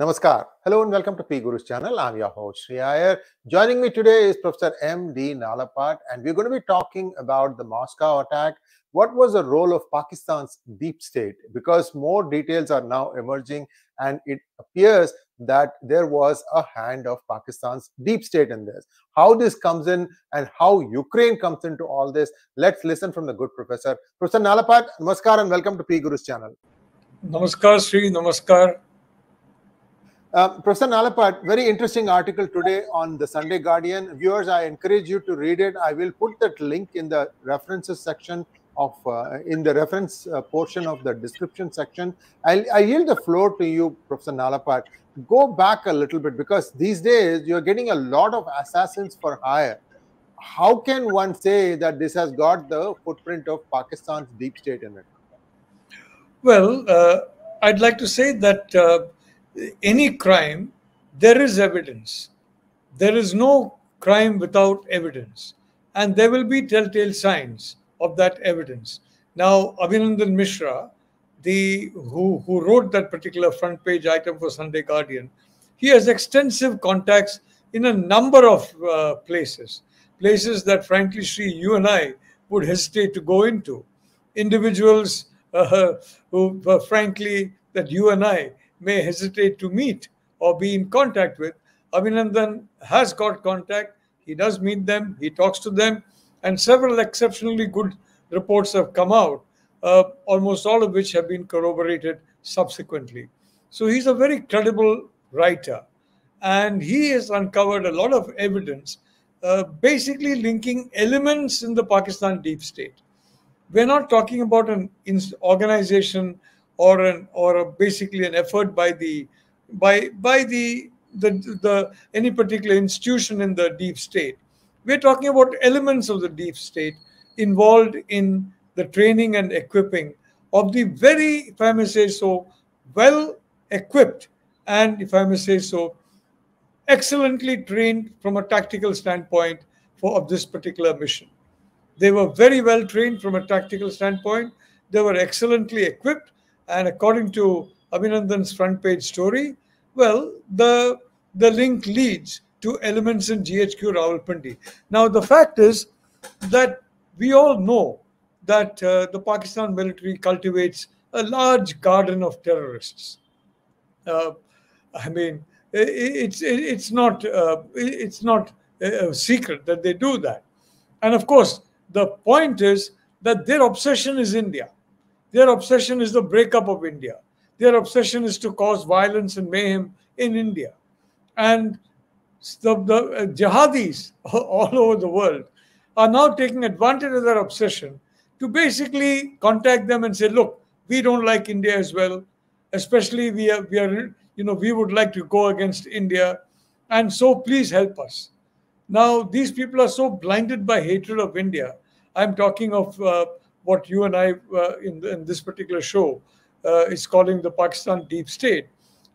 Namaskar. Hello and welcome to PGurus channel. I'm your host Sree Iyer. Joining me today is Professor M. D. Nalapat, and we're going to be talking about the Moscow attack. What was the role of Pakistan's deep state? Because more details are now emerging, and it appears that there was a hand of Pakistan's deep state in this. How this comes in and how Ukraine comes into all this, let's listen from the good professor. Professor Nalapat, Namaskar and welcome to PGurus channel. Namaskar, Sree. Namaskar. Uh, Professor Nalapat, very interesting article today on the Sunday Guardian. Viewers, I encourage you to read it. I will put that link in the references section of uh, in the reference uh, portion of the description section. I'll, I yield the floor to you, Professor Nalapat. Go back a little bit because these days you're getting a lot of assassins for hire. How can one say that this has got the footprint of Pakistan's deep state in it? Well, uh, I'd like to say that uh, any crime, there is evidence. There is no crime without evidence. And there will be telltale signs of that evidence. Now, Abhinandan Mishra, the who, who wrote that particular front page item for Sunday Guardian, he has extensive contacts in a number of uh, places, places that, frankly, Sree, you and I would hesitate to go into. Individuals uh, who, uh, frankly, that you and I may hesitate to meet or be in contact with. Abhinandan has got contact. He does meet them, he talks to them, and several exceptionally good reports have come out, uh, almost all of which have been corroborated subsequently. So he's a very credible writer, and he has uncovered a lot of evidence, uh, basically linking elements in the Pakistan deep state. We're not talking about an organization or an or a, basically an effort by the by by the, the the any particular institution in the deep state. We're talking about elements of the deep state involved in the training and equipping of the very, if I may say so, well equipped and, if I may say so, excellently trained from a tactical standpoint for of this particular mission. They were very well trained from a tactical standpoint. They were excellently equipped and according to Abhinandan's front page story, well, the, the link leads to elements in GHQ Rawalpindi. Now, the fact is that we all know that uh, the Pakistan military cultivates a large garden of terrorists. Uh, I mean, it's it's not uh, it's not a secret that they do that, and of course, the point is that their obsession is India. Their obsession is the breakup of India. Their obsession is to cause violence and mayhem in India. And the, the uh, jihadis all over the world are now taking advantage of their obsession to basically contact them and say, look, we don't like India as well. Especially we are, we are, you know, we would like to go against India. And so please help us. Now, these people are so blinded by hatred of India. I'm talking of uh, what you and I uh, in, in, this particular show uh, is calling the Pakistan deep state,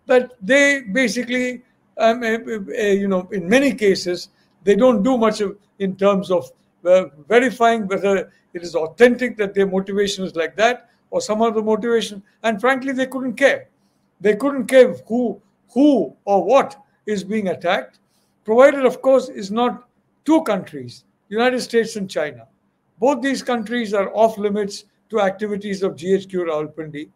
that they basically, um, uh, uh, you know, in many cases, they don't do much of, in terms of uh, verifying whether it is authentic that their motivation is like that or some other motivation. And frankly, they couldn't care. They couldn't care who, who or what is being attacked, provided, of course, is not two countries, United States and China. Both these countries are off limits to activities of GHQ Rawalpindi.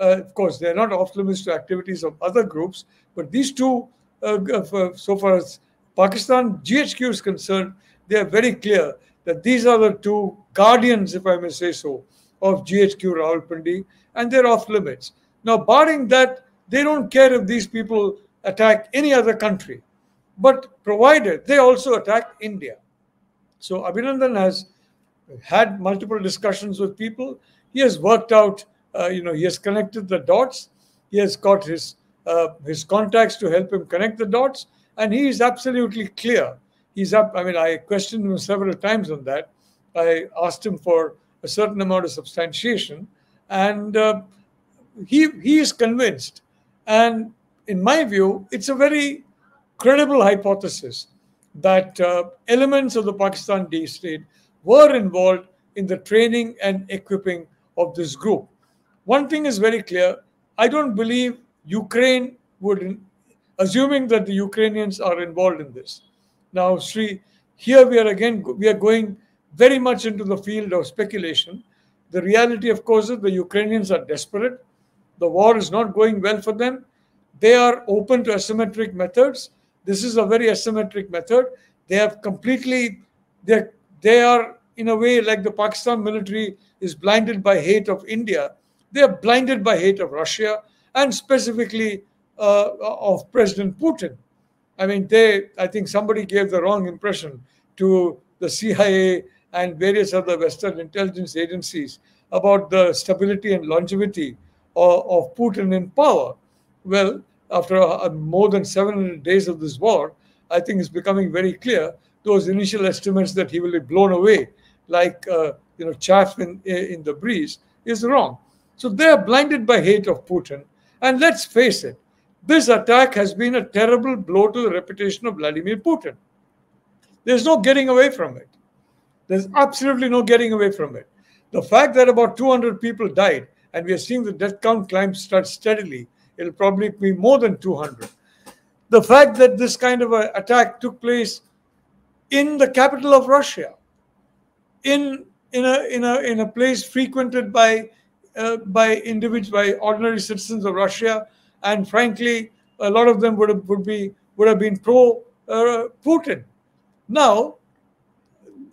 Uh, of course, they're not off limits to activities of other groups, but these two, uh, uh so far as Pakistan GHQ is concerned, they are very clear that these are the two guardians, if I may say so, of GHQ Rawalpindi, and they're off limits. Now, barring that, they don't care if these people attack any other country, but provided they also attack India. So, Abhinandan has had multiple discussions with people. He has worked out, uh, you know, he has connected the dots. He has got his uh, his contacts to help him connect the dots, and he is absolutely clear. He's up. I mean, I questioned him several times on that. I asked him for a certain amount of substantiation, and uh, he he is convinced. And in my view, it's a very credible hypothesis that uh, elements of the Pakistan deep state were involved in the training and equipping of this group. One thing is very clear I don't believe Ukraine would, assuming that the Ukrainians are involved in this. Now, Sree, here we are again, we are going very much into the field of speculation. The reality, of course, is the Ukrainians are desperate. The war is not going well for them. They are open to asymmetric methods. This is a very asymmetric method. They have completely, they they are in a way like the Pakistan military is blinded by hate of India. They are blinded by hate of Russia and specifically uh, of President Putin. I mean, they, I think somebody gave the wrong impression to the CIA and various other Western intelligence agencies about the stability and longevity of, of Putin in power. Well, after a, more than 700 days of this war, I think it's becoming very clear those initial estimates that he will be blown away like uh, you know chaff in, in the breeze is wrong. So they are blinded by hate of Putin. And let's face it, this attack has been a terrible blow to the reputation of Vladimir Putin. There's no getting away from it. There's absolutely no getting away from it. The fact that about 200 people died, and we are seeing the death count climb start steadily, it'll probably be more than 200. The fact that this kind of attack took place in the capital of Russia, in in a in a in a place frequented by uh, by individuals by ordinary citizens of Russia, and frankly, a lot of them would have, would be would have been pro uh, Putin. Now,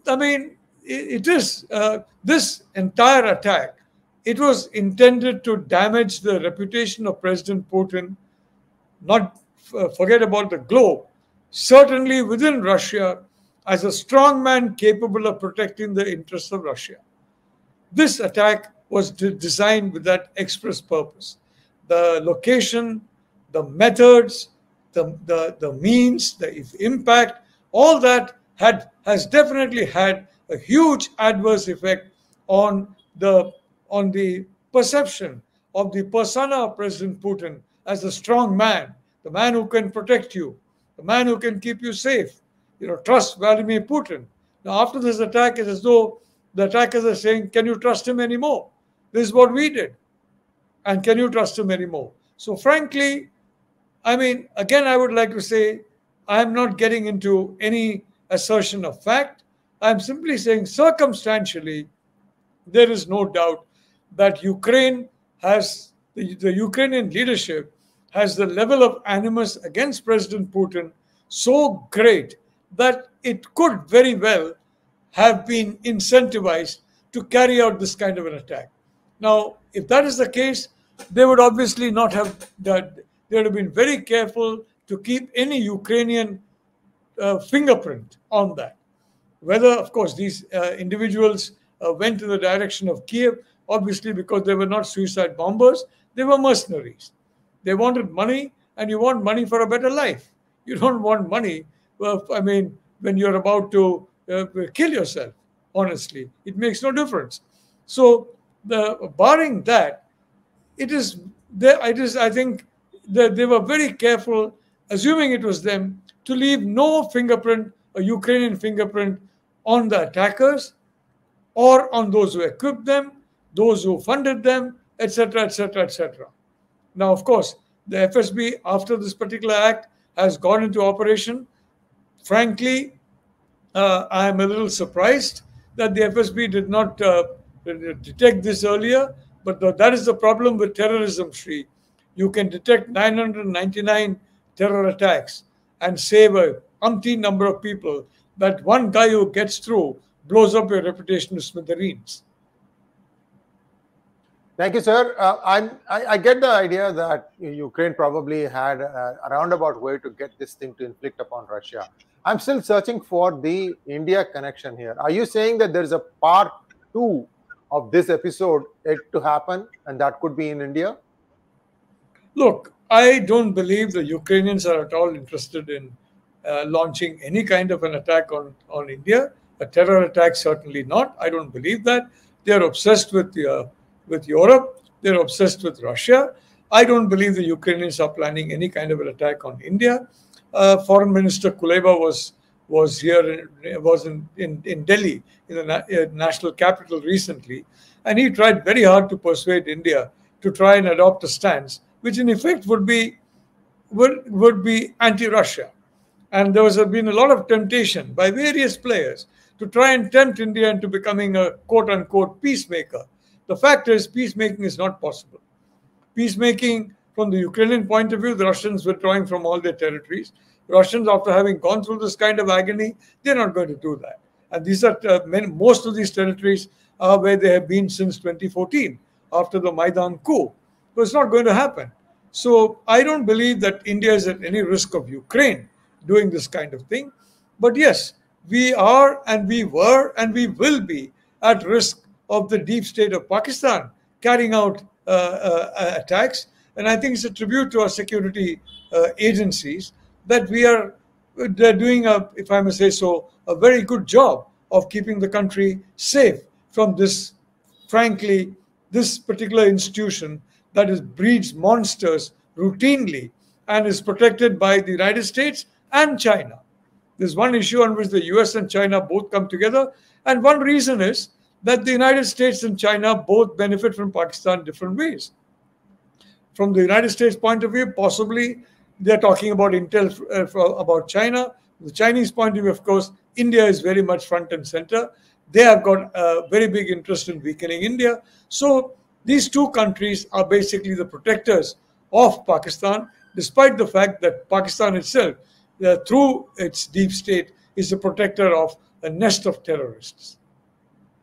I mean, it, it is uh, this entire attack. It was intended to damage the reputation of President Putin. Not uh, forget about the globe. Certainly within Russia, as a strong man capable of protecting the interests of Russia. This attack was designed with that express purpose. The location, the methods, the, the, the means, the impact, all that had has definitely had a huge adverse effect on the on the perception of the persona of President Putin as a strong man, the man who can protect you, the man who can keep you safe, you know, trust Vladimir Putin. Now, after this attack, it's as though the attackers are saying, Can you trust him anymore? This is what we did. And can you trust him anymore? So, frankly, I mean, again, I would like to say I am not getting into any assertion of fact. I'm simply saying circumstantially, there is no doubt that Ukraine has, the, the Ukrainian leadership has the level of animus against President Putin so great that it could very well have been incentivized to carry out this kind of an attack. Now, if that is the case, they would obviously not have that. They would have been very careful to keep any Ukrainian uh, fingerprint on that. Whether, of course, these uh, individuals uh, went in the direction of Kiev, obviously because they were not suicide bombers, they were mercenaries. They wanted money, and you want money for a better life. You don't want money well, I mean, when you're about to uh, kill yourself, honestly, it makes no difference. So, the barring that, it is there. It is. I think that they were very careful, assuming it was them, to leave no fingerprint, a Ukrainian fingerprint, on the attackers, or on those who equipped them, those who funded them, etc., etc., etc. Now, of course, the FSB, after this particular act has gone into operation, frankly, uh, I am a little surprised that the FSB did not uh, detect this earlier. But the, that is the problem with terrorism, Sree. You can detect 999 terror attacks and save a umpteen number of people. But one guy who gets through blows up your reputation to smithereens. Thank you, sir. Uh, I, I get the idea that Ukraine probably had a roundabout way to get this thing to inflict upon Russia. I'm still searching for the India connection here. Are you saying that there's a part two of this episode yet to happen, and that could be in India? Look, I don't believe the Ukrainians are at all interested in uh, launching any kind of an attack on, on India. A terror attack, certainly not. I don't believe that. They're obsessed with, uh, with Europe, they're obsessed with Russia. I don't believe the Ukrainians are planning any kind of an attack on India uh, Foreign Minister Kuleba was was here was in, in, in Delhi in the na uh, national capital recently, and he tried very hard to persuade India to try and adopt a stance, which in effect would be would, would be anti Russia. And there has been a lot of temptation by various players to try and tempt India into becoming a quote unquote peacemaker. The fact is, peacemaking is not possible. Peacemaking, from the Ukrainian point of view, the Russians withdrawing from all their territories. Russians, after having gone through this kind of agony, they're not going to do that. And these are uh, many, most of these territories are where they have been since 2014 after the Maidan coup. So it's not going to happen. So I don't believe that India is at any risk of Ukraine doing this kind of thing. But yes, we are and we were and we will be at risk of the deep state of Pakistan carrying out uh, uh, attacks. And I think it's a tribute to our security uh, agencies that we are they're doing a, if I may say so, a very good job of keeping the country safe from this, frankly, this particular institution that is breeds monsters routinely and is protected by the United States and China. There's one issue on which the US and China both come together. And one reason is that the United States and China both benefit from Pakistan different ways. From the United States point of view, possibly they're talking about intel uh, about China. The Chinese point of view, of course, India is very much front and center. They have got a very big interest in weakening India. So these two countries are basically the protectors of Pakistan, despite the fact that Pakistan itself, uh, through its deep state, is the protector of a nest of terrorists.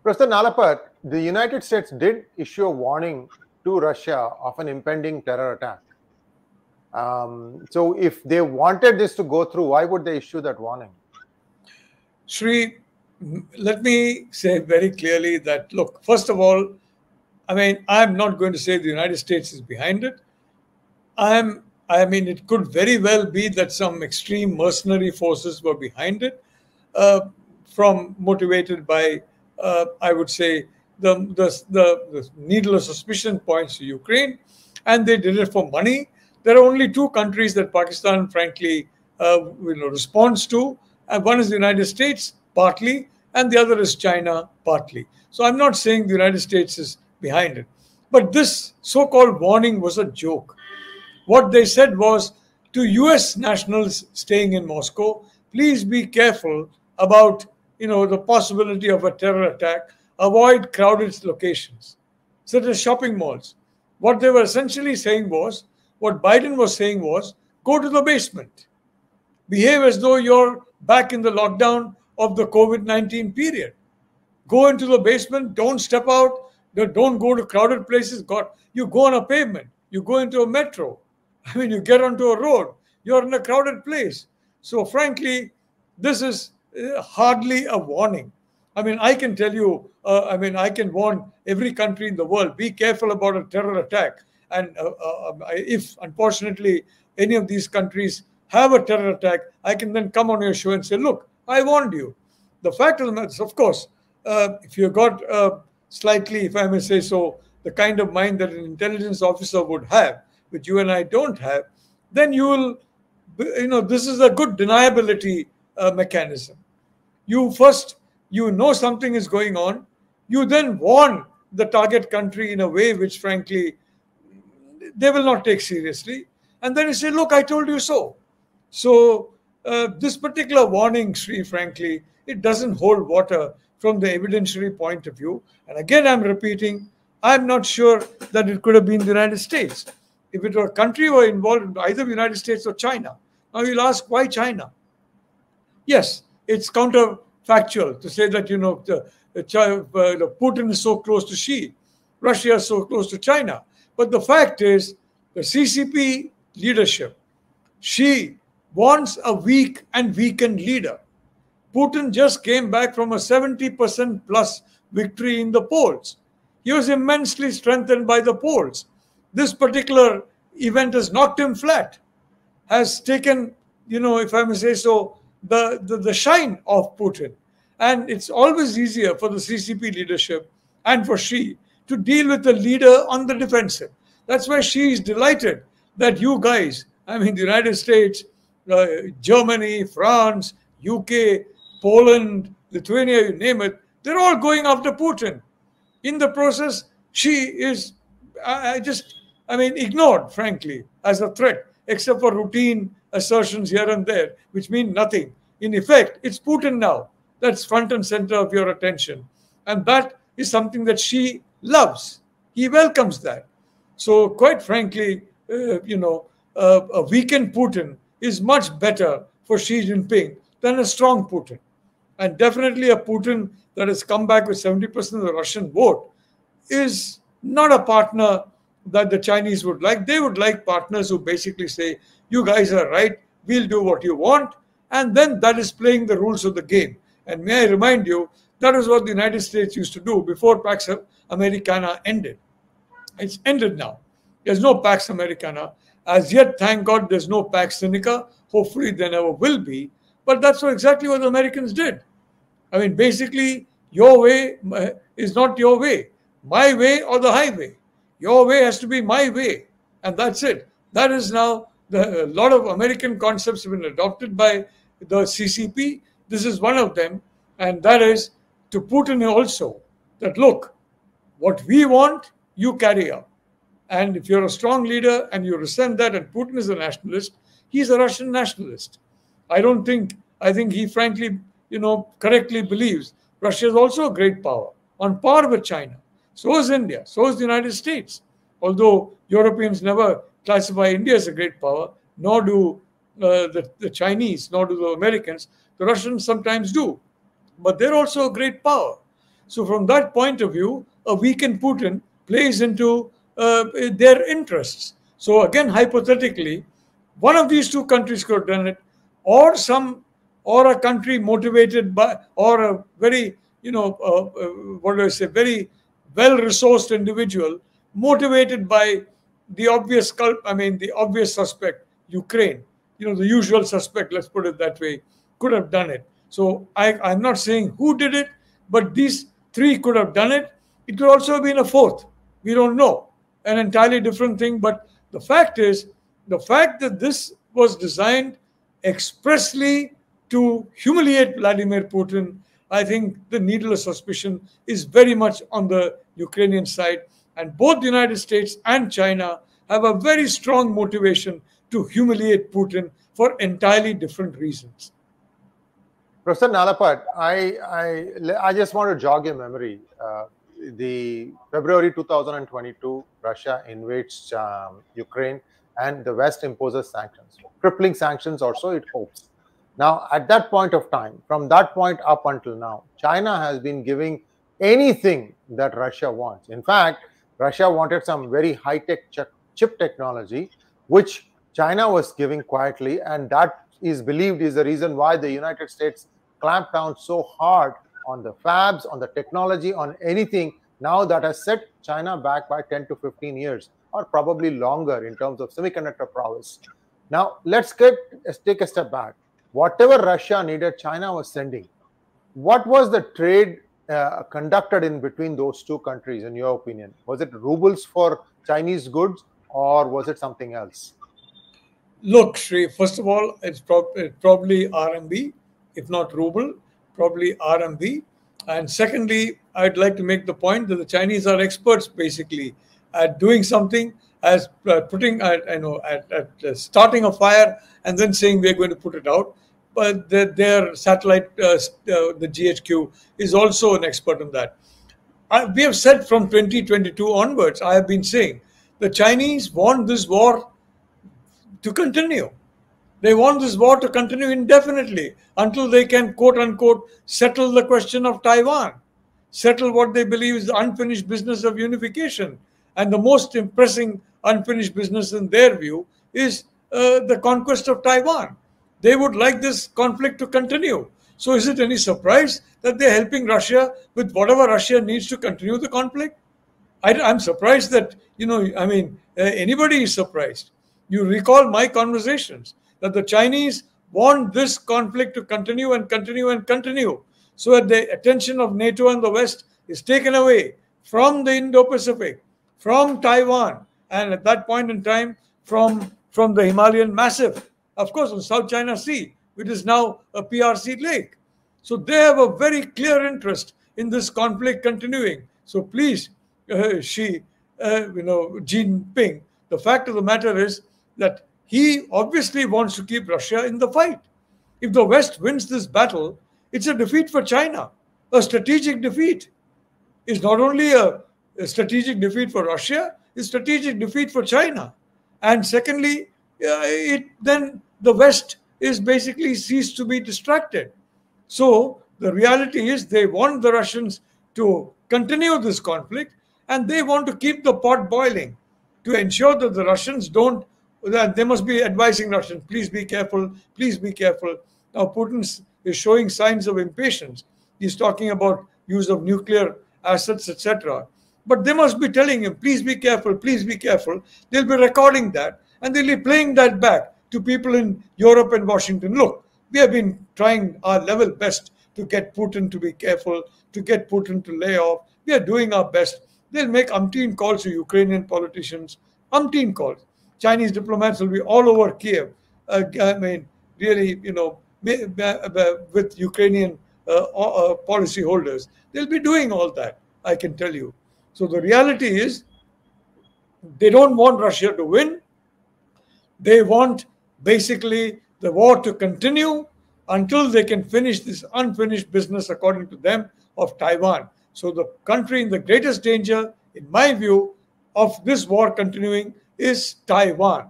Professor Nalapat, the United States did issue a warning to Russia of an impending terror attack. Um, so, if they wanted this to go through, why would they issue that warning? Sree, let me say very clearly that look, first of all, I mean, I'm not going to say the United States is behind it. I'm, I mean, it could very well be that some extreme mercenary forces were behind it, uh, from motivated by, I would say, the, the, the, the needle of suspicion points to Ukraine, and they did it for money there are only two countries that Pakistan, frankly, uh, you know, responds to. And one is the United States, partly, and the other is China, partly. So I'm not saying the United States is behind it. But this so called warning was a joke. What they said was to US nationals staying in Moscow, please be careful about you know the possibility of a terror attack. Avoid crowded locations, such as shopping malls. What they were essentially saying was what Biden was saying was go to the basement, behave as though you're back in the lockdown of the COVID 19 period. Go into the basement, don't step out, don't go to crowded places. God, you go on a pavement, you go into a metro. I mean, you get onto a road, you're in a crowded place. So, frankly, this is hardly a warning. I mean, I can tell you, uh, I mean, I can warn every country in the world be careful about a terror attack. And uh, uh, um, if, unfortunately, any of these countries have a terror attack, I can then come on your show and say, look, I warned you. The fact of the matter is, of course, uh, if you've got uh, slightly, if I may say so, the kind of mind that an intelligence officer would have, which you and I don't have, then you will, you know, this is a good deniability uh, mechanism. You first, you know something is going on, you then warn the target country in a way which, frankly, they will not take seriously. And then you say, look, I told you so. So uh, this particular warning, Sree, frankly, it doesn't hold water from the evidentiary point of view. And again, I'm repeating, I'm not sure that it could have been the United States. If it were a country were involved, either the United States or China. Now you'll ask, why China? Yes, it's counterfactual to say that, you know, the, the, uh, Putin is so close to Xi, Russia is so close to China. But the fact is, the CCP leadership, Xi wants a weak and weakened leader. Putin just came back from a 70% plus victory in the polls. He was immensely strengthened by the polls. This particular event has knocked him flat, has taken, you know, if I may say so, the, the, the shine of Putin. And it's always easier for the CCP leadership and for Xi to deal with a leader on the defensive. That's why Xi is delighted that you guys, I mean, the United States, uh, Germany, France, UK, Poland, Lithuania, you name it, they're all going after Putin. In the process, Xi is, I, I just, I mean, ignored, frankly, as a threat, except for routine assertions here and there, which mean nothing. In effect, it's Putin now that's front and center of your attention. And that is something that Xi loves. He welcomes that. So, quite frankly, uh, you know, uh, a weakened Putin is much better for Xi Jinping than a strong Putin. And definitely a Putin that has come back with 70% of the Russian vote is not a partner that the Chinese would like. They would like partners who basically say, you guys are right, we'll do what you want. And then that is playing the rules of the game. And may I remind you, that is what the United States used to do before Pax Americana ended. It's ended now. There's no Pax Americana. As yet, thank God, there's no Pax Sinica. Hopefully, there never will be. But that's what, exactly what the Americans did. I mean, basically, your way uh, is not your way. My way or the highway. Your way has to be my way. And that's it. That is now the, a lot of American concepts have been adopted by the CCP. This is one of them. And that is to Putin also that look, what we want, you carry out. And if you're a strong leader and you resent that, and Putin is a nationalist, he's a Russian nationalist. I don't think, I think he frankly, you know, correctly believes Russia is also a great power on par with China. So is India. So is the United States. Although Europeans never classify India as a great power, nor do uh, the, the Chinese, nor do the Americans. The Russians sometimes do. But they're also a great power. So, from that point of view, a weakened Putin plays into uh, their interests. So, again, hypothetically, one of these two countries could have done it, or some, or a country motivated by, or a very, you know, uh, uh, what do I say, very well resourced individual motivated by the obvious culp, I mean, the obvious suspect, Ukraine, you know, the usual suspect, let's put it that way, could have done it. So I, I'm not saying who did it, but these three could have done it. It could also have been a fourth. We don't know. An entirely different thing. But the fact is, the fact that this was designed expressly to humiliate Vladimir Putin, I think the needle of suspicion is very much on the Ukrainian side. And both the United States and China have a very strong motivation to humiliate Putin for entirely different reasons. Professor Nalapat, I, I, I just want to jog your memory. Uh, the February 2022, Russia invades um, Ukraine and the West imposes sanctions, crippling sanctions or so it hopes. Now, at that point of time, from that point up until now, China has been giving anything that Russia wants. In fact, Russia wanted some very high tech chip technology, which China was giving quietly, and that is believed is the reason why the United States clamped down so hard on the fabs, on the technology, on anything now that has set China back by 10 to 15 years, or probably longer in terms of semiconductor prowess. Now, let's get let's take a step back. Whatever Russia needed, China was sending. What was the trade uh, conducted in between those two countries, in your opinion? Was it rubles for Chinese goods or was it something else? Look, Sree, first of all, it's, pro- it's probably RMB, if not ruble, probably RMB. And secondly, I'd like to make the point that the Chinese are experts basically at doing something as uh, putting, uh, I know, at, at starting a fire and then saying we're going to put it out but their, their satellite, uh, uh, the GHQ, is also an expert on that. I, we have said from 2022 onwards, I have been saying the Chinese want this war to continue. They want this war to continue indefinitely until they can, quote unquote, settle the question of Taiwan, settle what they believe is the unfinished business of unification. And the most impressing unfinished business, in their view, is uh, the conquest of Taiwan. They would like this conflict to continue. So, is it any surprise that they're helping Russia with whatever Russia needs to continue the conflict? I, am surprised that, you know, I mean, uh, anybody is surprised. You recall my conversations that the Chinese want this conflict to continue and continue and continue so that the attention of NATO and the West is taken away from the Indo Pacific, from Taiwan, and at that point in time, from, from the Himalayan Massif of course, on South China Sea, which is now a PRC lake. So they have a very clear interest in this conflict continuing. So please, uh, Xi, uh, you know, Jinping, The fact of the matter is that he obviously wants to keep Russia in the fight. If the West wins this battle, it's a defeat for China, a strategic defeat. It's not only a, a strategic defeat for Russia, it's strategic defeat for China. And secondly, it then the West is basically ceased to be distracted. So the reality is they want the Russians to continue this conflict and they want to keep the pot boiling to ensure that the Russians don't that they must be advising Russians, please be careful, please be careful. Now Putin is showing signs of impatience. He's talking about use of nuclear assets, etc. But they must be telling him, please be careful, please be careful. They'll be recording that and they'll be playing that back to people in Europe and Washington. Look, we have been trying our level best to get Putin to be careful, to get Putin to lay off. We are doing our best. They'll make umpteen calls to Ukrainian politicians, umpteen calls. Chinese diplomats will be all over Kiev. Uh, I mean, really, you know, with Ukrainian uh, uh, policy holders. They'll be doing all that, I can tell you. So the reality is, they don't want Russia to win. They want basically the war to continue until they can finish this unfinished business, according to them, of Taiwan. So the country in the greatest danger, in my view, of this war continuing is Taiwan.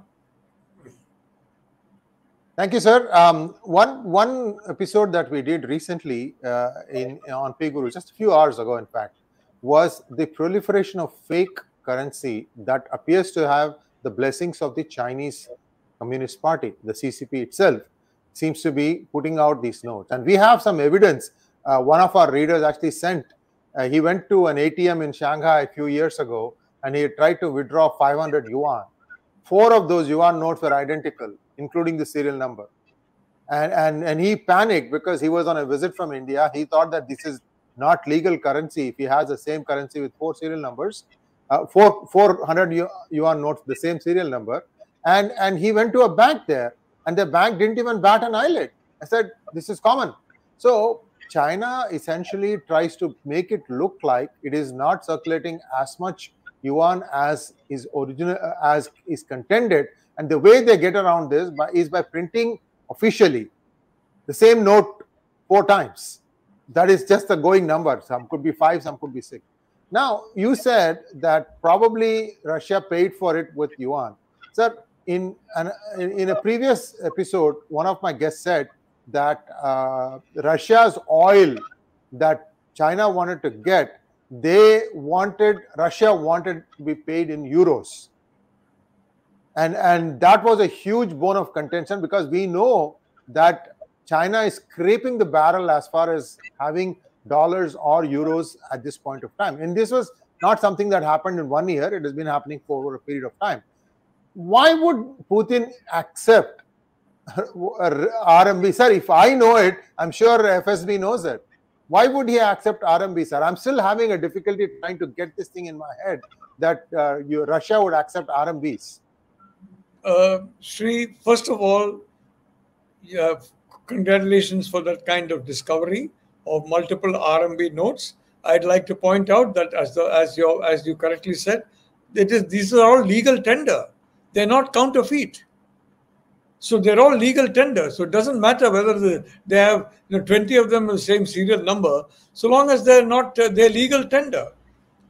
Thank you, sir. Um, one one episode that we did recently uh, in on Guru, just a few hours ago, in fact, was the proliferation of fake currency that appears to have the blessings of the Chinese Communist Party, the CCP itself, seems to be putting out these notes, and we have some evidence. Uh, one of our readers actually sent. Uh, he went to an ATM in Shanghai a few years ago and he tried to withdraw 500 yuan. Four of those yuan notes were identical, including the serial number. And, and, and he panicked because he was on a visit from India. He thought that this is not legal currency if he has the same currency with four serial numbers, uh, four, 400 yuan notes, the same serial number. And, and he went to a bank there, and the bank didn't even bat an eyelid. I said, This is common. So China essentially tries to make it look like it is not circulating as much yuan as is original as is contended. And the way they get around this by, is by printing officially the same note four times. That is just a going number. Some could be five some could be six. Now you said that probably russia paid for it with yuan. Sir in an, in a previous episode one of my guests said that uh, russia's oil that china wanted to get they wanted russia wanted to be paid in euros. And and that was a huge bone of contention because we know that china is scraping the barrel as far as having dollars or euros at this point of time. And this was not something that happened in one year. It has been happening for a period of time why would putin accept rmb sir if i know it i'm sure fsb knows it why would he accept RMB, sir? I'm still having a difficulty trying to get this thing in my head that uh, you, Russia would accept RMBs. Uh, Sree, first of all, yeah, congratulations for that kind of discovery of multiple RMB notes. I'd like to point out that as the, as you as you correctly said, it is these are all legal tender. They're not counterfeit. So they're all legal tender. So it doesn't matter whether the, they have you know, 20 of them the same serial number, so long as they're not uh, they're legal tender,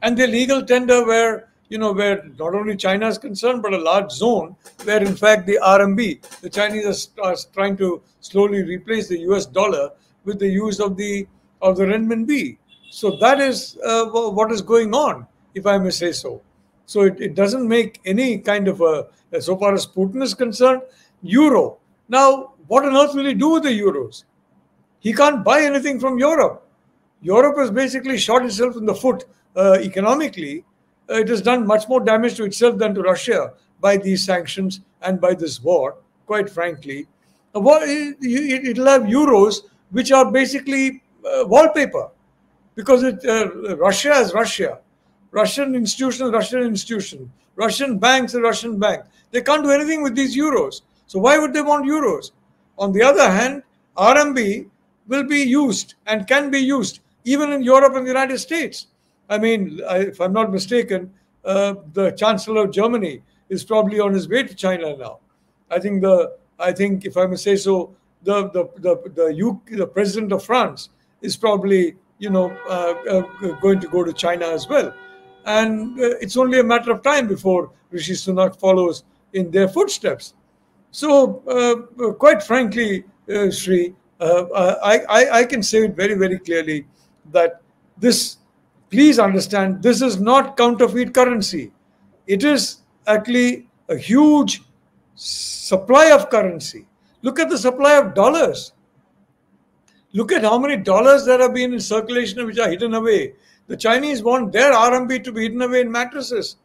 and they're legal tender where you know where not only China is concerned, but a large zone where in fact the RMB, the Chinese are, are trying to slowly replace the U.S. dollar with the use of the of the renminbi. So that is uh, what is going on, if I may say so. So it, it doesn't make any kind of a, so far as Putin is concerned, euro. Now, what on earth will he do with the euros? He can't buy anything from Europe. Europe has basically shot itself in the foot uh, economically. Uh, it has done much more damage to itself than to Russia by these sanctions and by this war, quite frankly. Uh, it, will have euros which are basically uh, wallpaper because it, uh, Russia is Russia. Russian institution, Russian institution. Russian banks, Russian bank. They can't do anything with these euros. So why would they want euros? On the other hand, RMB will be used and can be used even in Europe and the United States. I mean, if I'm not mistaken, uh, the Chancellor of Germany is probably on his way to China now. I think the I think if I may say so, the the the the, UK, the president of France is probably you know uh, uh, going to go to China as well, and uh, it's only a matter of time before Rishi Sunak follows in their footsteps. So, uh, quite frankly, uh, Sree, uh, I, I I can say it very very clearly that this. Please understand, this is not counterfeit currency. It is actually a huge supply of currency. Look at the supply of dollars. Look at how many dollars there have been in circulation which are hidden away. The Chinese want their RMB to be hidden away in mattresses.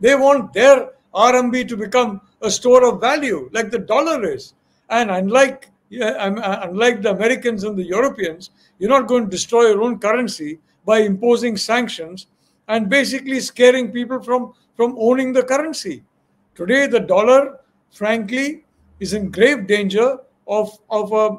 They want their RMB to become a store of value, like the dollar is. And unlike yeah, uh, unlike the Americans and the Europeans, you're not going to destroy your own currency by imposing sanctions and basically scaring people from, from owning the currency. Today, the dollar, frankly, is in grave danger of, of a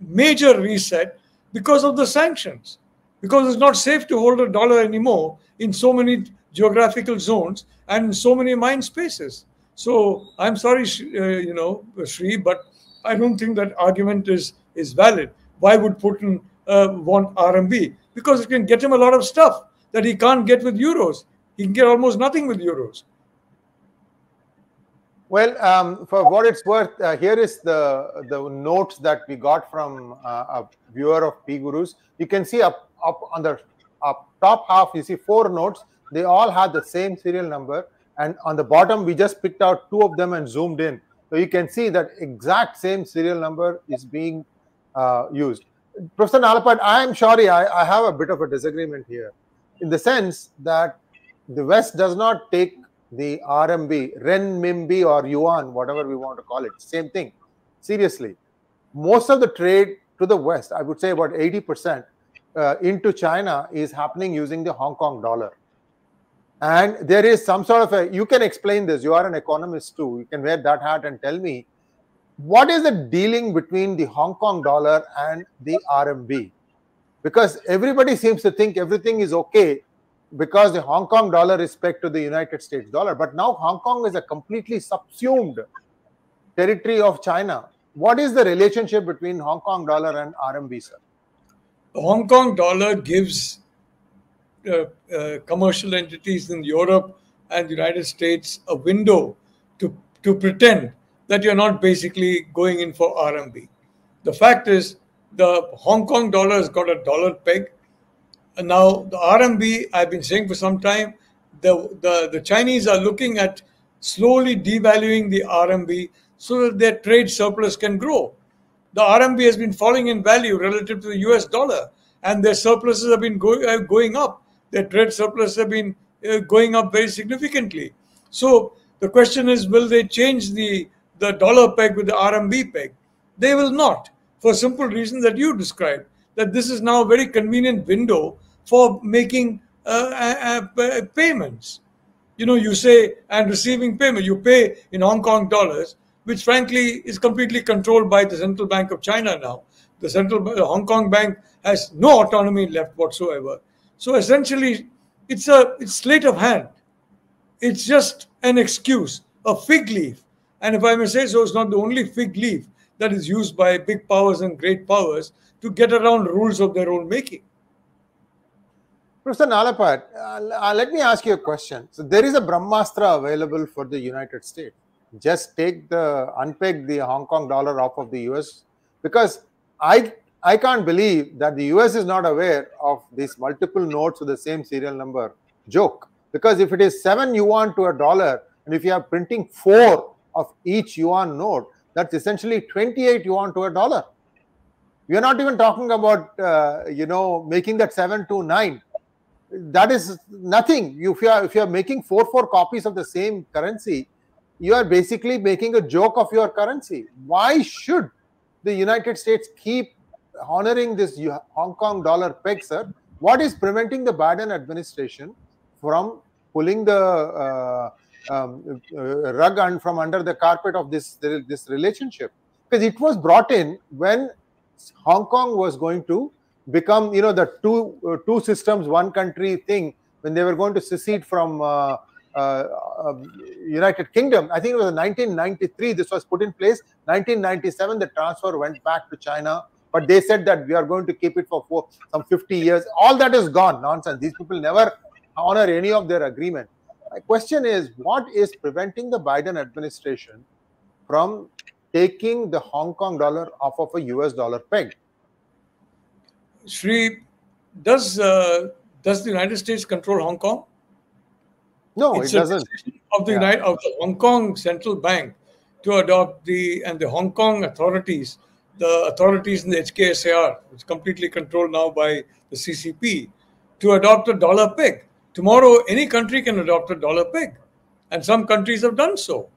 major reset because of the sanctions. Because it's not safe to hold a dollar anymore in so many geographical zones and so many mind spaces. So I'm sorry, uh, you know, Sree, but I don't think that argument is is valid. Why would Putin uh, want RMB? Because it can get him a lot of stuff that he can't get with euros. He can get almost nothing with euros. Well, um, for what it's worth, uh, here is the the notes that we got from uh, a viewer of PGurus. You can see up up on the up top half, you see four notes. They all have the same serial number, and on the bottom, we just picked out two of them and zoomed in. So you can see that exact same serial number is being uh, used. Professor Nalapat, I am sorry, I, I have a bit of a disagreement here, in the sense that the West does not take the RMB, renminbi or yuan, whatever we want to call it, same thing. Seriously, most of the trade to the West, I would say about 80% uh, into China is happening using the Hong Kong dollar. And there is some sort of a, you can explain this, you are an economist too, you can wear that hat and tell me what is the dealing between the Hong Kong dollar and the RMB? Because everybody seems to think everything is okay because the Hong Kong dollar is pegged to the United States dollar. But now Hong Kong is a completely subsumed territory of China. What is the relationship between Hong Kong dollar and RMB, sir? The Hong Kong dollar gives uh, uh, commercial entities in Europe and the United States a window to, to pretend that you're not basically going in for RMB. The fact is, the Hong Kong dollar has got a dollar peg And now, the RMB, I've been saying for some time, the, the, the Chinese are looking at slowly devaluing the RMB so that their trade surplus can grow. The RMB has been falling in value relative to the US dollar, and their surpluses have been go, uh, going up. Their trade surpluses have been uh, going up very significantly. So the question is, will they change the, the dollar peg with the RMB peg? They will not, for simple reasons that you described, that this is now a very convenient window for making uh, payments. You know, you say, and receiving payment, you pay in Hong Kong dollars, which frankly is completely controlled by the Central Bank of China now. The Central the Hong Kong Bank has no autonomy left whatsoever. So essentially, it's a it's sleight of hand. It's just an excuse, a fig leaf. And if I may say so, it's not the only fig leaf that is used by big powers and great powers to get around rules of their own making. Professor Nalapat, uh, let me ask you a question. So there is a Brahmastra available for the United States. Just take the unpeg the Hong Kong dollar off of the US because I I can't believe that the US is not aware of these multiple notes with the same serial number joke. Because if it is seven yuan to a dollar, and if you are printing four of each yuan note, that's essentially 28 yuan to a dollar. We are not even talking about uh, you know making that seven to nine that is nothing. If you are if you are making four four copies of the same currency, you are basically making a joke of your currency. Why should the United States keep honoring this Hong Kong dollar peg, sir? What is preventing the Biden administration from pulling the uh, um, uh, rug from under the carpet of this this relationship? Because it was brought in when Hong Kong was going to become you know the two uh, two systems one country thing when they were going to secede from uh, United Kingdom. I think it was in 1993 this was put in place. 1997 the transfer went back to China, but they said that we are going to keep it for four, some 50 years. All that is gone. Nonsense. These people never honor any of their agreement. My question is, what is preventing the Biden administration from taking the Hong Kong dollar off of a US dollar peg? Sree, does uh, does the United States control Hong Kong? No, it's it doesn't. Of the Yeah. United, of the Hong Kong Central Bank to adopt the and the Hong Kong authorities, the authorities in the HKSAR, which is completely controlled now by the CCP, to adopt a dollar peg. Tomorrow, any country can adopt a dollar peg, and some countries have done so.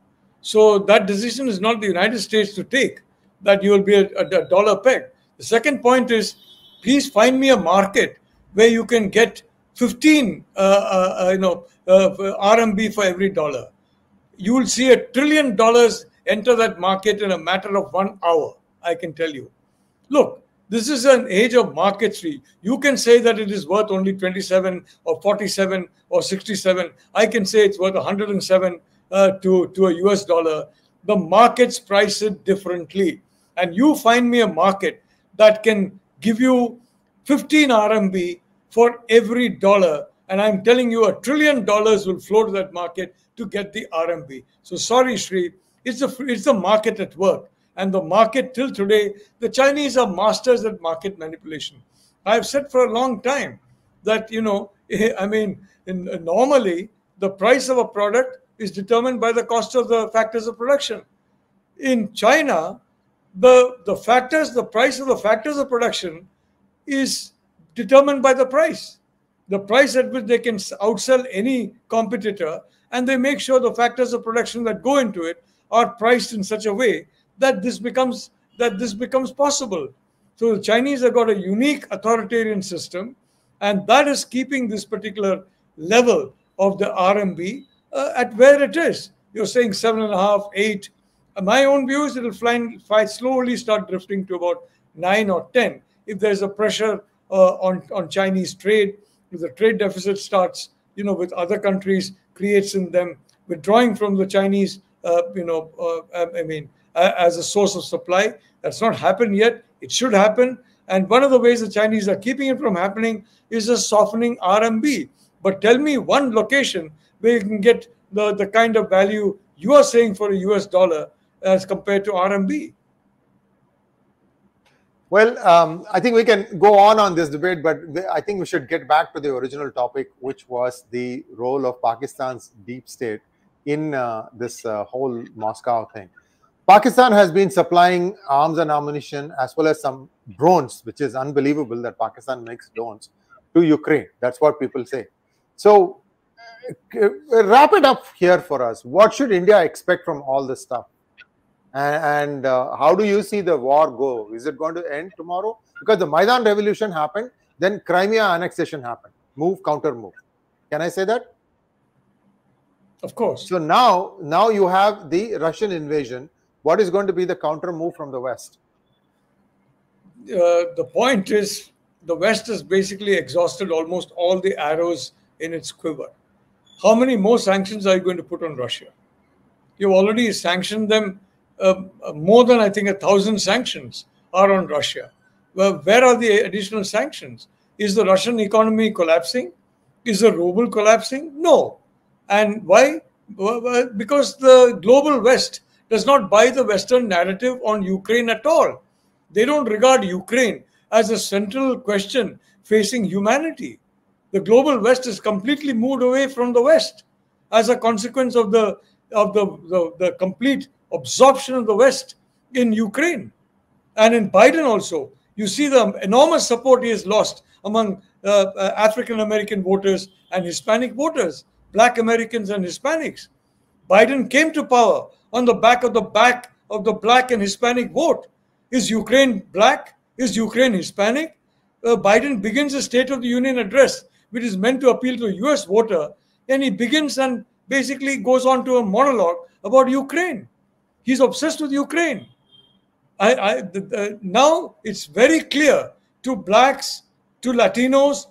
So that decision is not the United States to take. That you will be a, a- a dollar peg. The second point is, please find me a market where you can get 15, uh, uh, uh, you know, uh, RMB for every dollar. You will see a trillion dollars enter that market in a matter of one hour. I can tell you. Look, this is an age of markets. You can say that it is worth only 27 or 47 or 67. I can say it's worth 107 uh, to, to a US dollar. The markets price it differently. And you find me a market that can give you 15 RMB for every dollar. And I'm telling you, a trillion dollars will flow to that market to get the RMB. So sorry, Sri, it's the it's the market at work. And the market till today, the Chinese are masters at market manipulation. I've said for a long time that you know, I mean, in, normally the price of a product is determined by the cost of the factors of production. In China, the the factors, the price of the factors of production is determined by the price. The price at which they can outsell any competitor, and they make sure the factors of production that go into it are priced in such a way that this becomes that this becomes possible. So the Chinese have got a unique authoritarian system, and that is keeping this particular level of the RMB uh, at where it is. You're saying seven and a half, eight. Uh, My own view is it'll fly, fly slowly start drifting to about nine or ten if there's a pressure uh, on on Chinese trade. The trade deficit starts, you know, with other countries, creates in them withdrawing from the Chinese, uh, you know, uh, I mean, as a source of supply. That's not happened yet. It should happen. And one of the ways the Chinese are keeping it from happening is a softening RMB. But tell me one location where you can get the, the kind of value you are saying for a US dollar as compared to RMB. Well, um, I think we can go on on this debate, but I think we should get back to the original topic, which was the role of Pakistan's deep state in uh, this uh, whole Moscow thing. Pakistan has been supplying arms and ammunition as well as some drones, which is unbelievable that Pakistan makes drones to Ukraine. That's what people say. So, uh, wrap it up here for us. What should India expect from all this stuff? And, uh, how do you see the war go? Is it going to end tomorrow? Because the Maidan revolution happened, then Crimea annexation happened. Move, counter move. Can I say that? Of course. So now, now you have the Russian invasion. What is going to be the counter move from the West? Uh, the point is, the West has basically exhausted almost all the arrows in its quiver. How many more sanctions are you going to put on Russia? You've already sanctioned them. Uh, more than I think a thousand sanctions are on Russia. Well, where are the additional sanctions? Is the Russian economy collapsing? Is the ruble collapsing? No. And why? Well, because the global West does not buy the Western narrative on Ukraine at all. They don't regard Ukraine as a central question facing humanity. The global West is completely moved away from the West as a consequence of the of the, the, the complete absorption of the West in Ukraine. And in Biden also, you see the enormous support he has lost among uh, uh, African American voters and Hispanic voters, Black Americans and Hispanics. Biden came to power on the back of the back of the black and Hispanic vote. Is Ukraine black? Is Ukraine Hispanic? Uh, Biden begins a State of the Union address, which is meant to appeal to a US voter, and he begins and basically goes on to a monologue about Ukraine. He's obsessed with Ukraine. I, I, now it's very clear to blacks, to Latinos,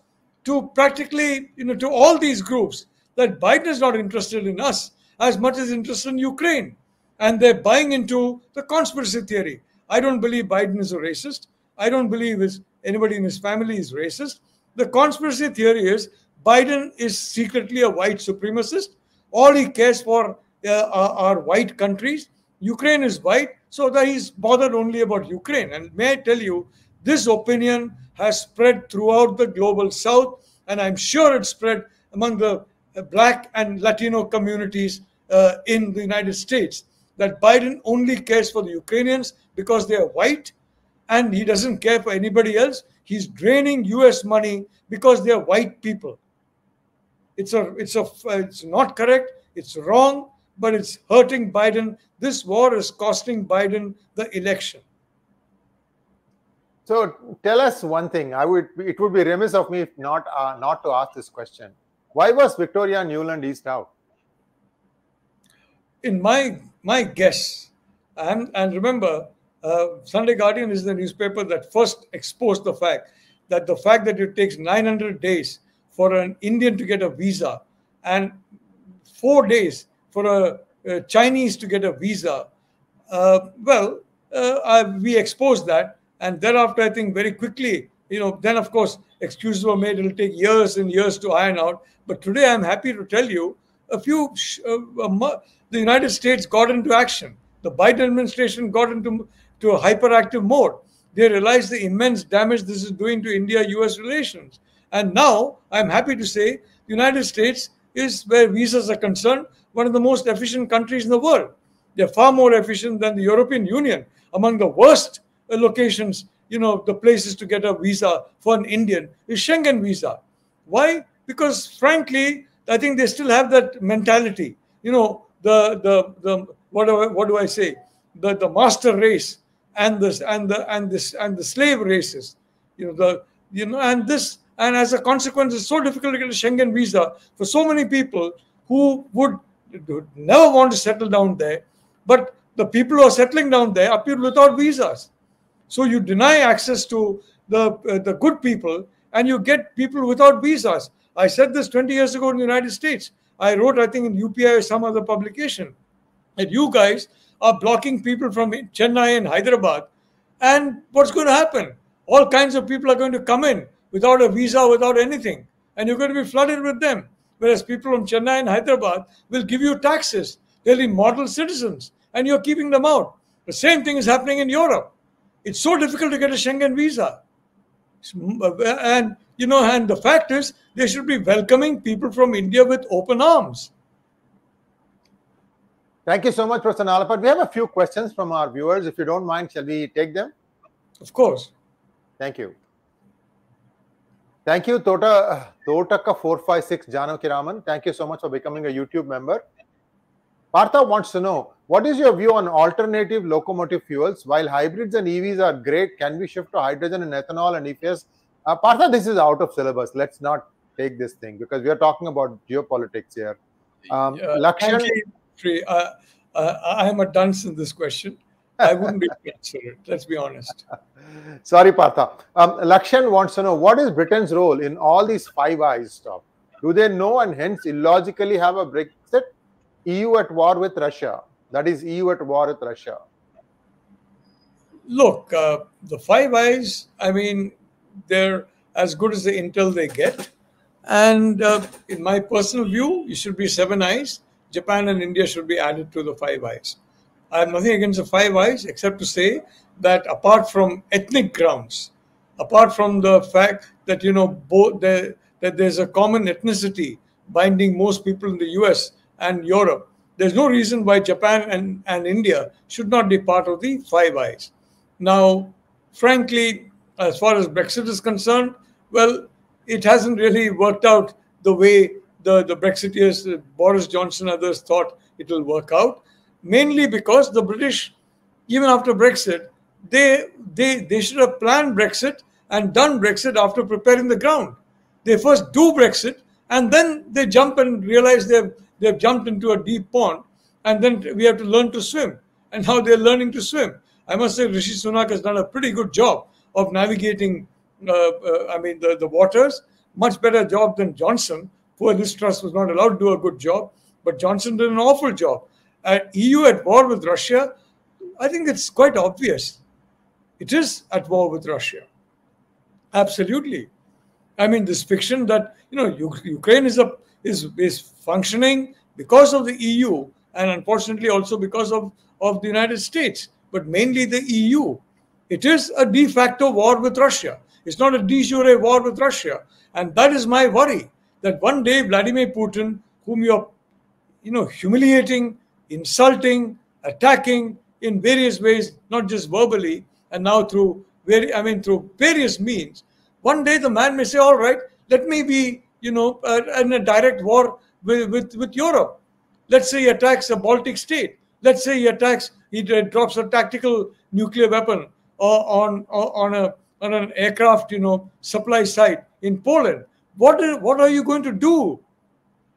to practically, you know, to all these groups that Biden is not interested in us as much as interested in Ukraine. And they're buying into the conspiracy theory. I don't believe Biden is a racist. I don't believe his, anybody in his family is racist. The conspiracy theory is Biden is secretly a white supremacist. All he cares for uh, are, are white countries. Ukraine is white, so that he's bothered only about Ukraine. And may I tell you, this opinion has spread throughout the global south, and I'm sure it's spread among the uh, black and Latino communities uh, in the United States. That Biden only cares for the Ukrainians because they are white, and he doesn't care for anybody else. He's draining US money because they are white people. It's a, it's a, it's not correct. It's wrong, but it's hurting Biden. This war is costing Biden the election. So tell us one thing. I would. It would be remiss of me if not uh, not to ask this question. Why was Victoria Nuland eased out? In my my guess, and and remember, uh, Sunday Guardian is the newspaper that first exposed the fact that the fact that it takes 900 days for an Indian to get a visa and four days for a, a Chinese to get a visa. Uh, well, uh, I, we exposed that, and thereafter, I think very quickly, you know, then of course excuses were made. It'll take years and years to iron out. But today, I'm happy to tell you, a few, uh, the United States got into action. The Biden administration got into to a hyperactive mode. They realized the immense damage this is doing to India-US relations. And now I'm happy to say the United States is, where visas are concerned, one of the most efficient countries in the world. They're far more efficient than the European Union, among the worst locations, you know, the places to get a visa for an Indian is Schengen visa. Why? Because frankly, I think they still have that mentality. You know, the the the what do I, what do I say? The the master race and this and the and this and the slave races. You know the you know and this and as a consequence, it's so difficult to get a Schengen visa for so many people who would never want to settle down there. But the people who are settling down there appear without visas. So you deny access to the, uh, the good people and you get people without visas. I said this 20 years ago in the United States. I wrote, I think, in UPI or some other publication that you guys are blocking people from Chennai and Hyderabad. And what's going to happen? All kinds of people are going to come in without a visa, without anything. And you're going to be flooded with them. Whereas people from Chennai and Hyderabad will give you taxes. They'll be model citizens. And you're keeping them out. The same thing is happening in Europe. It's so difficult to get a Schengen visa. Uh, and, you know, and the fact is, they should be welcoming people from India with open arms. Thank you so much, Professor Nalapat. We have a few questions from our viewers. If you don't mind, shall we take them? Of course. Thank you. Thank you, Tota, Totaka456 Janakiraman. Thank you so much for becoming a YouTube member. Partha wants to know what is your view on alternative locomotive fuels? While hybrids and EVs are great, can we shift to hydrogen and ethanol? And if yes, uh, Partha, this is out of syllabus. Let's not take this thing because we are talking about geopolitics here. Um, uh, Lakshan, uh, uh, I am a dunce in this question. I wouldn't be it. Let's be honest. Sorry, Partha. Um, Lakshan wants to know what is Britain's role in all these Five Eyes stuff? Do they know and hence illogically have a Brexit? EU at war with Russia. That is EU at war with Russia. Look, uh, the Five Eyes. I mean, they're as good as the intel they get. And uh, in my personal view, it should be Seven Eyes. Japan and India should be added to the Five Eyes. I have nothing against the Five Eyes except to say that apart from ethnic grounds, apart from the fact that you know both the, that there's a common ethnicity binding most people in the U.S. and Europe, there's no reason why Japan and, and India should not be part of the Five Eyes. Now, frankly, as far as Brexit is concerned, well, it hasn't really worked out the way the, the Brexiteers, Boris Johnson, others thought it will work out, mainly because the British, even after Brexit, they, they, they should have planned Brexit and done Brexit after preparing the ground. They first do Brexit and then they jump and realize they've, they've jumped into a deep pond and then we have to learn to swim. And now they're learning to swim. I must say, Rishi Sunak has done a pretty good job of navigating, uh, uh, I mean, the, the waters, much better job than Johnson, Poor Liz Truss was not allowed to do a good job, but Johnson did an awful job. Uh, and EU at war with Russia, I think it's quite obvious. It is at war with Russia. Absolutely. I mean, this fiction that you know Ukraine is a is is functioning because of the EU and unfortunately also because of of the United States, but mainly the EU. It is a de facto war with Russia. It's not a de jure war with Russia, and that is my worry that one day Vladimir Putin, whom you're you know humiliating, insulting, attacking in various ways, not just verbally, and now through very I mean through various means one day the man may say, all right, let me be, you know, uh, in a direct war with, with, with Europe. Let's say he attacks a Baltic state. Let's say he attacks, he drops a tactical nuclear weapon on, on, a, on an aircraft, you know, supply site in Poland. What, is, what are you going to do?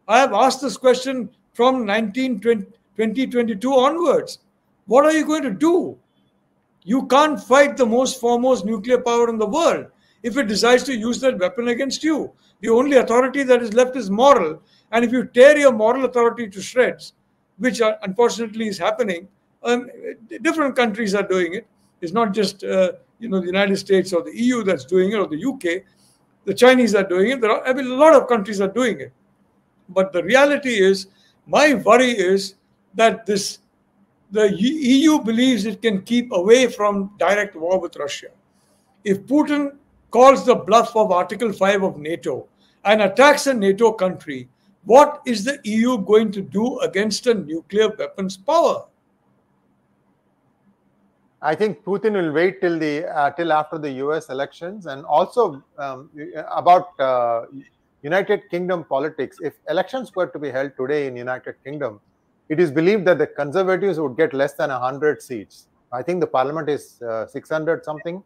I have asked this question from 19, 2022 onwards. What are you going to do? You can't fight the most foremost nuclear power in the world if it decides to use that weapon against you. The only authority that is left is moral. And if you tear your moral authority to shreds, which are, unfortunately is happening, um, different countries are doing it. It's not just uh, you know the United States or the EU that's doing it or the UK. The Chinese are doing it. There are I mean, a lot of countries are doing it. But the reality is, my worry is that this the EU believes it can keep away from direct war with Russia. If Putin calls the bluff of Article 5 of NATO and attacks a NATO country, what is the EU going to do against a nuclear weapons power? I think Putin will wait till the uh, till after the U.S. elections, and also um, about uh, United Kingdom politics. If elections were to be held today in United Kingdom, it is believed that the Conservatives would get less than hundred seats. I think the Parliament is uh, 600 something,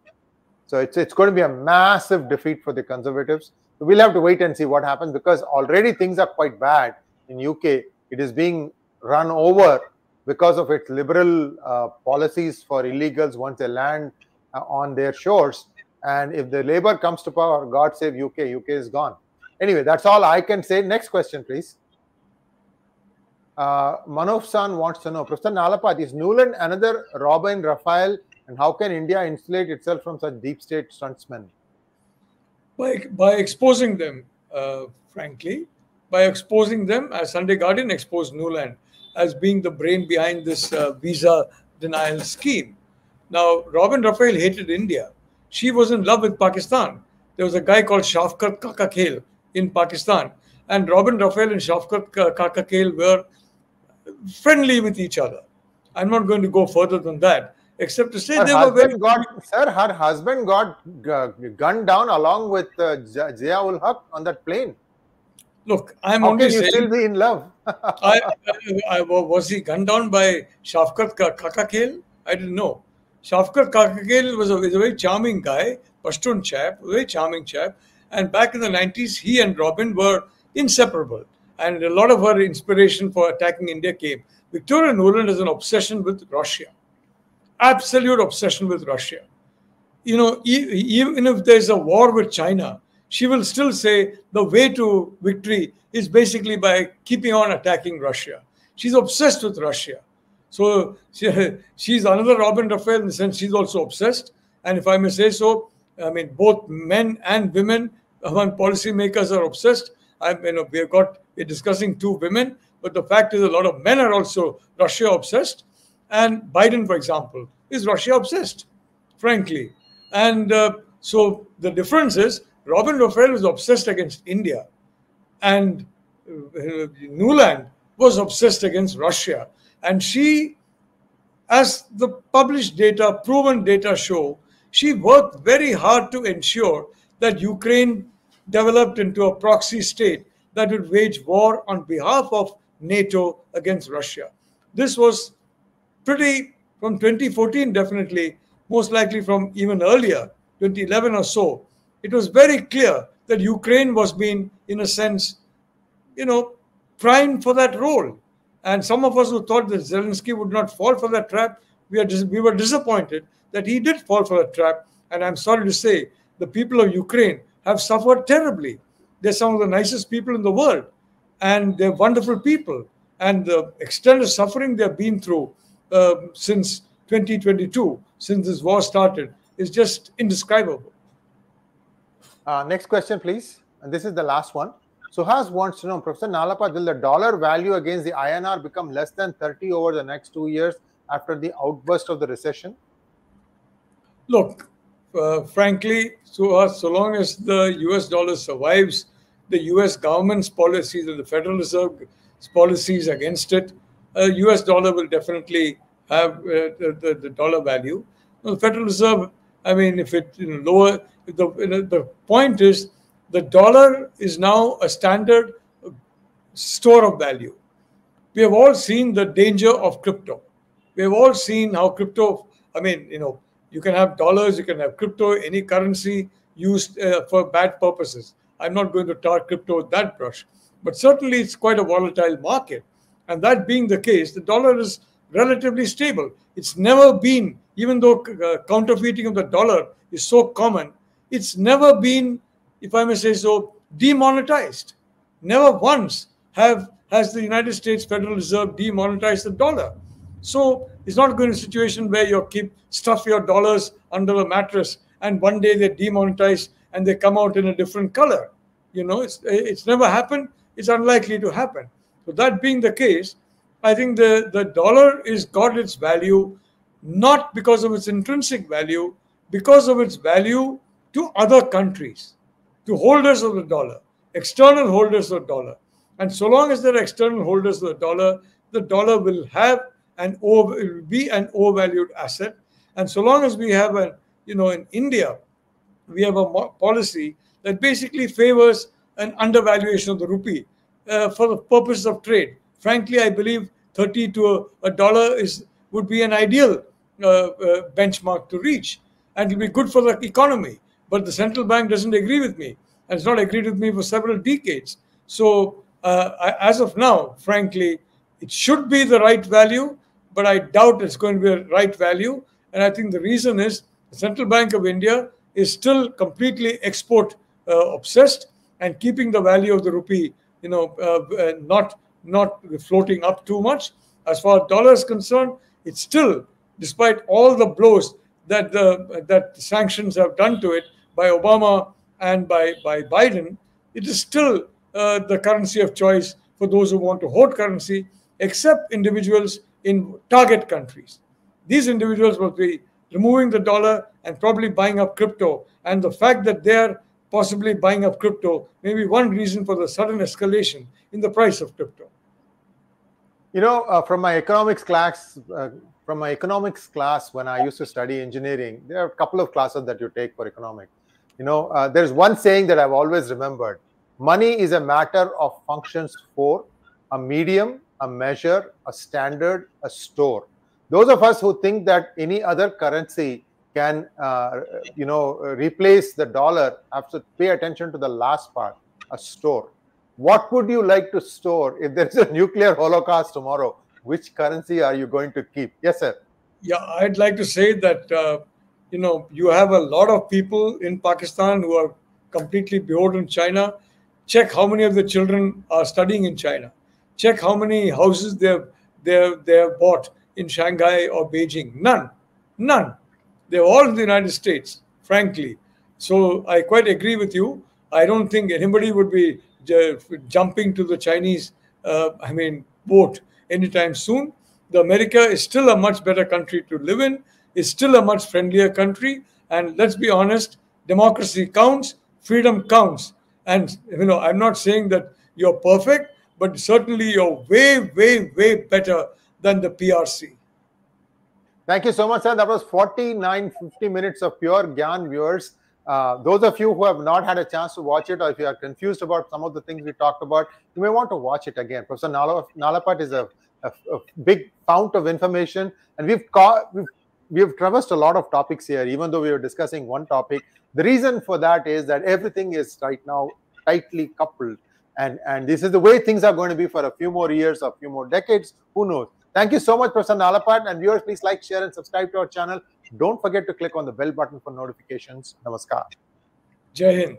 so it's it's going to be a massive defeat for the Conservatives. We'll have to wait and see what happens because already things are quite bad in UK. It is being run over because of its liberal uh, policies for illegals once they land uh, on their shores. And if the Labour comes to power, God save UK, UK is gone. Anyway, that's all I can say. Next question, please. Uh, Manov San wants to know, Professor Nalapat, is Nuland another Robin Raphel and how can India insulate itself from such deep state stuntsmen? By, by exposing them, uh, frankly, by exposing them, as Sunday Guardian exposed Nuland as being the brain behind this uh, visa denial scheme. Now, Robin Raphel hated India. She was in love with Pakistan. There was a guy called Shafqat Kakakhel in Pakistan, and Robin Raphel and Shafqat Kakakhel were friendly with each other. I'm not going to go further than that except to say her they were very got, sir her husband got gunned down along with uh, Zia ul Haq on that plane. Look i'm How only can you saying, still be in love? I, I, I, was he gunned down by Shafqat Kakakhel i didn't know. Shafqat Kakakhel was a, was a very charming guy Pashtun chap very charming chap. And back in the 90s he and Robin were inseparable and a lot of her inspiration for attacking India came Victoria Nuland has an obsession with Russia absolute obsession with Russia. You know, even if there's a war with China, she will still say the way to victory is basically by keeping on attacking Russia. She's obsessed with Russia. So she, she's another Robin Raphel in the sense she's also obsessed. And if I may say so, I mean, both men and women among policymakers are obsessed. I, you know, we've got, we're discussing two women, but the fact is a lot of men are also Russia obsessed. And Biden, for example, is Russia obsessed, frankly. And uh, so the difference is Robin Raphel was obsessed against India, and uh, Nuland was obsessed against Russia. And she, as the published data, proven data show, she worked very hard to ensure that Ukraine developed into a proxy state that would wage war on behalf of NATO against Russia. This was pretty from 2014, definitely, most likely from even earlier, 2011 or so. It was very clear that Ukraine was being, in a sense, you know, primed for that role. And some of us who thought that Zelensky would not fall for that trap, we, are we were disappointed that he did fall for that trap. And I'm sorry to say, the people of Ukraine have suffered terribly. They're some of the nicest people in the world, and they're wonderful people. And the extent of suffering they've been through uh, since 2022, since this war started, is just indescribable. Uh, next question, please. And this is the last one. Suhas wants to know, Professor Nalapat, will the dollar value against the INR become less than 30 over the next two years after the outburst of the recession? Look, uh, frankly, so, so long as the US dollar survives, the US government's policies and the Federal Reserve's policies against it, uh, US dollar will definitely have uh, the, the, the, dollar value. The Federal Reserve, I mean, if it you know, lower, the, you know, the point is the dollar is now a standard store of value. We have all seen the danger of crypto. We have all seen how crypto, I mean, you know, you can have dollars, you can have crypto, any currency used uh, for bad purposes. I'm not going to tar crypto with that brush, but certainly it's quite a volatile market. And that being the case, the dollar is relatively stable. It's never been, even though uh, counterfeiting of the dollar is so common, it's never been, if I may say so, demonetized. Never once have has the United States Federal Reserve demonetized the dollar. So it's not going to a situation where you keep stuff your dollars under a mattress and one day they demonetize and they come out in a different color. You know, it's it's never happened. It's unlikely to happen. So that being the case, I think the, the dollar is got its value not because of its intrinsic value, because of its value to other countries, to holders of the dollar, external holders of the dollar. And so long as there are external holders of the dollar, the dollar will have an over, be an overvalued asset. And so long as we have a, you know, in India, we have a policy that basically favors an undervaluation of the rupee uh, for the purpose of trade. Frankly, I believe 30 to a, a dollar is would be an ideal uh, uh, benchmark to reach, and it will be good for the economy. But the central bank doesn't agree with me, and it's not agreed with me for several decades. So, uh, I, as of now, frankly, it should be the right value but I doubt it's going to be a right value. And I think the reason is the Central Bank of India is still completely export uh, obsessed and keeping the value of the rupee, you know, uh, uh, not not floating up too much. As far as dollar is concerned, it's still, despite all the blows that the that sanctions have done to it by Obama and by by Biden, it is still uh, the currency of choice for those who want to hold currency, except individuals in target countries. These individuals will be removing the dollar and probably buying up crypto. And the fact that they're possibly buying up crypto may be one reason for the sudden escalation in the price of crypto. You know, uh, from my economics class, uh, from my economics class when I used to study engineering, there are a couple of classes that you take for economics. You know, uh, there's one saying that I've always remembered: money is a matter of functions for a medium a measure, a standard, a store. Those of us who think that any other currency can, uh, you know, replace the dollar to pay attention to the last part, a store. What would you like to store if there is a nuclear holocaust tomorrow? Which currency are you going to keep? Yes, sir. Yeah, I'd like to say that, uh, you know, you have a lot of people in Pakistan who are completely beholden China. Check how many of the children are studying in China Check how many houses they've they've they've bought in Shanghai or Beijing. None, none. They're all in the United States, frankly. So I quite agree with you. I don't think anybody would be jumping to the Chinese, uh, I mean, boat anytime soon. The America is still a much better country to live in. It's still a much friendlier country. And let's be honest, democracy counts, freedom counts. And you know, I'm not saying that you're perfect, but certainly you're way, way, way better than the PRC. Thank you so much, sir. That was 49, 50 minutes of pure Gyan viewers. Uh, those of you who have not had a chance to watch it, or if you are confused about some of the things we talked about, you may want to watch it again. Professor Nala, Nalapat is a, a, a, big fount of information, and we've, we've we've traversed a lot of topics here, even though we were discussing one topic. The reason for that is that everything is right now tightly coupled and and this is the way things are going to be for a few more years a few more decades who knows thank you so much professor nalapat and viewers. Please like share and subscribe to our channel. Don't forget to click on the bell button for notifications. Namaskar. Jai hind